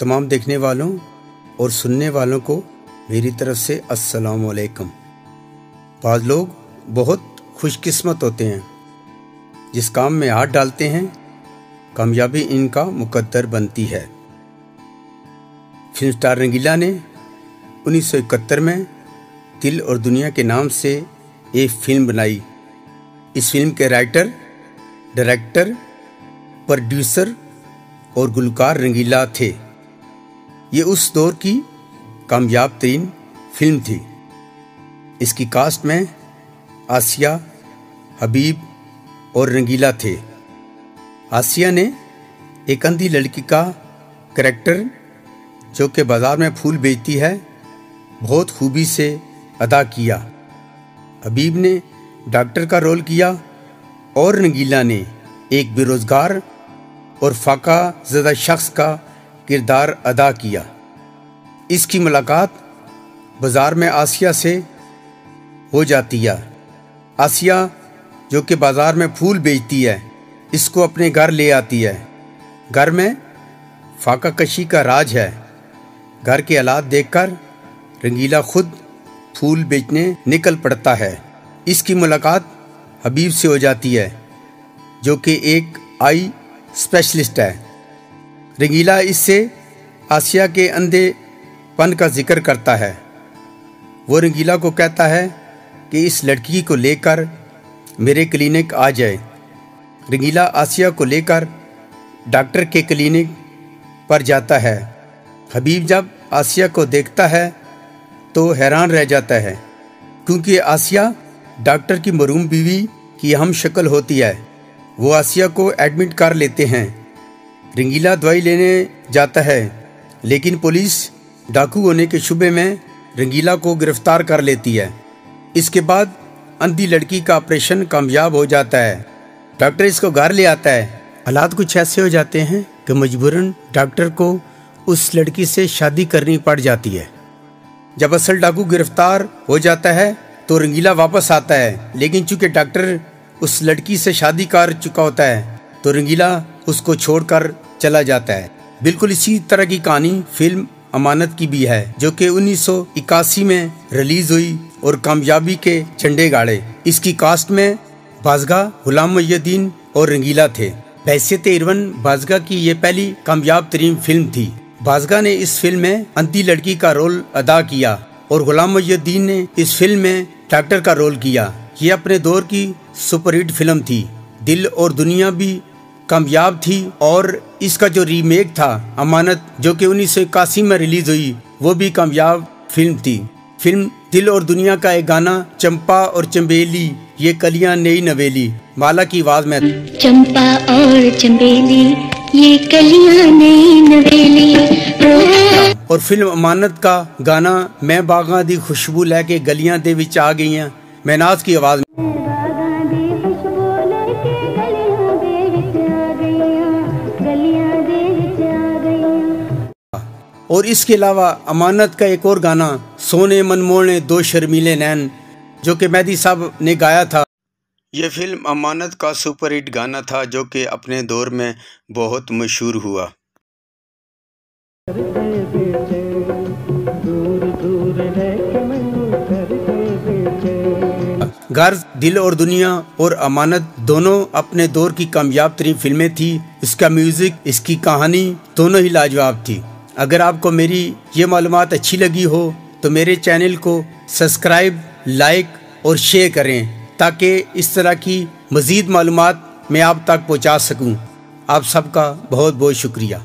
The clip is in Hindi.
तमाम देखने वालों और सुनने वालों को मेरी तरफ़ से अस्सलाम वालेकुम बाद लोग बहुत खुशकिस्मत होते हैं, जिस काम में हाथ डालते हैं, कामयाबी इनका मुकद्दर बनती है। फ़िल्म स्टार रंगीला ने 1971 में दिल और दुनिया के नाम से एक फ़िल्म बनाई। इस फ़िल्म के राइटर, डायरेक्टर, प्रोड्यूसर और गुलकार रंगीला थे। ये उस दौर की कामयाब तरीन फ़िल्म थी। इसकी कास्ट में आसिया, हबीब और रंगीला थे। आसिया ने एक अंधी लड़की का करेक्टर, जो कि बाज़ार में फूल बेचती है, बहुत खूबी से अदा किया। हबीब ने डॉक्टर का रोल किया और रंगीला ने एक बेरोज़गार और फाका ज़दा शख्स का किरदार अदा किया। इसकी मुलाकात बाज़ार में आसिया से हो जाती है। आसिया, जो कि बाज़ार में फूल बेचती है, इसको अपने घर ले आती है। घर में फाका कशी का राज है। घर के हालात देखकर रंगीला खुद फूल बेचने निकल पड़ता है। इसकी मुलाकात हबीब से हो जाती है, जो कि एक आई स्पेशलिस्ट है। रंगीला इससे आसिया के अंधेपन का ज़िक्र करता है। वो रंगीला को कहता है कि इस लड़की को लेकर मेरे क्लिनिक आ जाए। रंगीला आसिया को लेकर डॉक्टर के क्लिनिक पर जाता है। हबीब जब आसिया को देखता है तो हैरान रह जाता है, क्योंकि आसिया डॉक्टर की मरूम बीवी की हम शक्ल होती है। वो आसिया को एडमिट कर लेते हैं। रंगीला दवाई लेने जाता है, लेकिन पुलिस डाकू होने के शुबे में रंगीला को गिरफ़्तार कर लेती है। इसके बाद अंधी लड़की का ऑपरेशन कामयाब हो जाता है। डॉक्टर इसको घर ले आता है। हालात कुछ ऐसे हो जाते हैं कि मजबूरन डॉक्टर को उस लड़की से शादी करनी पड़ जाती है। जब असल डाकू गिरफ़्तार हो जाता है तो रंगीला वापस आता है। लेकिन चूँकि डॉक्टर उस लड़की से शादी कर चुका होता है तो रंगीला उसको छोड़कर चला जाता है। बिल्कुल इसी तरह की कहानी फ़िल्म अमानत की भी है, जो कि उन्नीस में रिलीज़ हुई और कामयाबी के झंडे गाड़े। इसकी कास्ट में बाजगा गुलाम मुद्दीन और रंगीला थे। बहसीत इरवन, बाजगा की ये पहली कामयाब तरीन फ़िल्म थी। बाजगा ने इस फ़िल्म में अंती लड़की का रोल अदा किया और गुलाम मुद्दीन ने इस फ़िल्म में डॉक्टर का रोल किया। ये अपने दौर की सुपरहिट फ़िल्म थी। दिल और दुनिया भी कामयाब थी और इसका जो रीमेक था अमानत जो कि उन्नीस सौ में रिलीज़ हुई वो भी कामयाब फ़िल्म थी। फ़िल्म दिल और दुनिया का एक गाना चंपा और चंबेली ये कलियाँ नई नवेली माला की आवाज़ में चंपा और चंबेली ये कलियाँ नई नवेली और फ़िल्म अमानत का गाना मैं बागा दी खुशबू लेके गलियाँ दे विच आ गई हैं मैनाज की आवाज़ और इसके अलावा अमानत का एक और गाना सोने मनमोने दो शर्मीले नैन जो कि मैदी साहब ने गाया था। यह फ़िल्म अमानत का सुपरहिट गाना था जो कि अपने दौर में बहुत मशहूर हुआ। घर दिल और दुनिया और अमानत दोनों अपने दौर की कामयाब तरीन फ़िल्में थी। इसका म्यूज़िक इसकी कहानी दोनों ही लाजवाब थी। अगर आपको मेरी ये मालूम अच्छी लगी हो तो मेरे चैनल को सब्सक्राइब, लाइक और शेयर करें, ताकि इस तरह की मज़ीद मालूम मैं आप तक पहुँचा सकूँ। आप सबका बहुत बहुत शुक्रिया।